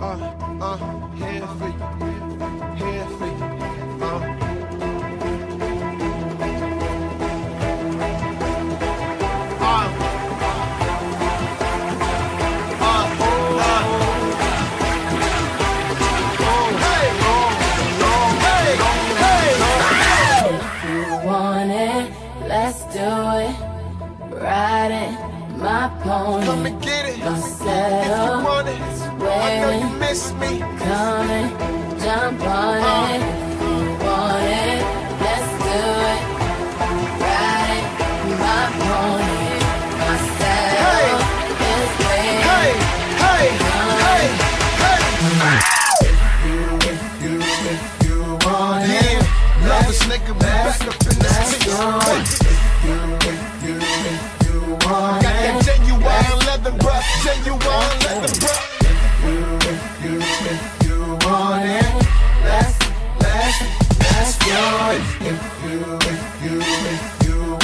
Uh, uh, here for you, it. Come and get it. Gonna If you want it, I know you miss me. coming, jump on uh. it.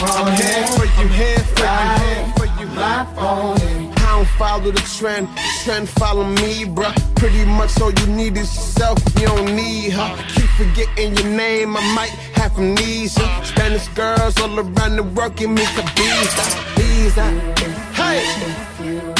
I'm here for you, here for you, here for you. My. I don't follow the trend, trend follow me, bruh. Pretty much all you need is yourself, you don't need her. Keep forgetting your name, I might have amnesia. Spanish girls all around the world give me Ibiza, Ibiza. Hey!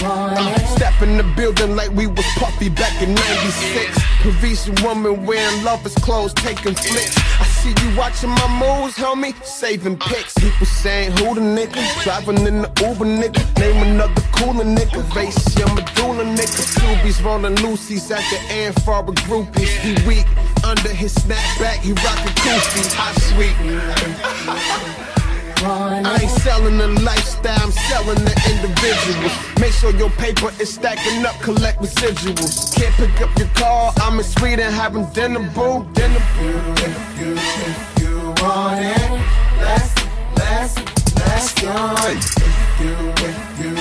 Uh, step in the building like we was puffy back in 96. Parisian woman wearing lovers' clothes, taking flicks. I see you watching my moves, homie, saving pics. People saying, who the nigga? Driving in the Uber, nigga. Name another cooler nigga. Race, your medulla, nigga. Scoobies rolling loosies at the end for a groupies. He weak, under his snapback, he rockin' kufis. Hot sweet. I ain't selling the lifestyle, I'm selling the individuals. Make sure your paper is stacking up, collect residuals. Can't pick up your call, I'm in Sweden having dinner, boo. Dinner, boo. If you, if you want it, let's, let's, let's go. If you, if you,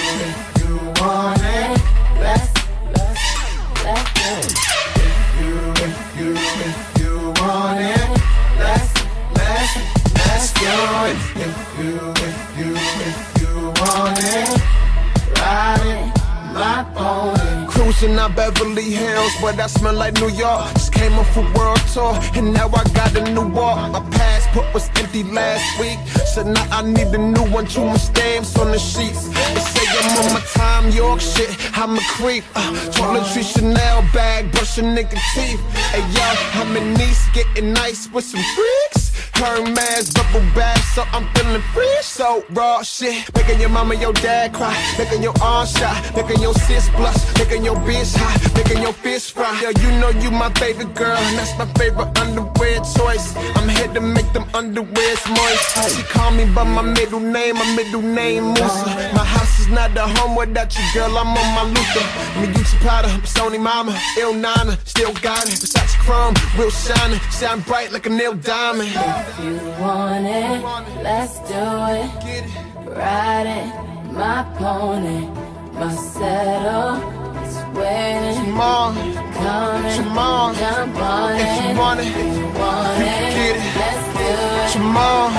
Cruising out Beverly Hills, but I smell like New York. Just came off a world tour, and now I got a new walk. My passport was empty last week, so now I need a new one. Two more stamps on the sheets. They say I'm on my time, York shit. I'm a creep. Uh, toiletry Chanel bag, brushing nigga teeth. Hey yo, I'm in Nice, getting nice with some freaks. Hermes double bag, so I'm feeling free. So raw shit, making your mama, your dad cry, making your arm shy, making your sis blush, making your bitch hot, making your fish fry. Yeah, you know you my favorite girl, and that's my favorite underwear choice. I'm here to make them underwears moist. She call me by my middle name, my middle name Musa. Uh, my house is not the home without you, girl. I'm on my Luther. Miuccia Prada, Sony Mama, Il Nana, still got it. Versace chrome, real shining, shine bright like a nail diamond. If you want it, let's do it. Get. Ride it, my pony. My saddle is waiting. Come on, Coming, come on. jump on If it. you want it, want you it, get it. let's do it. Come on,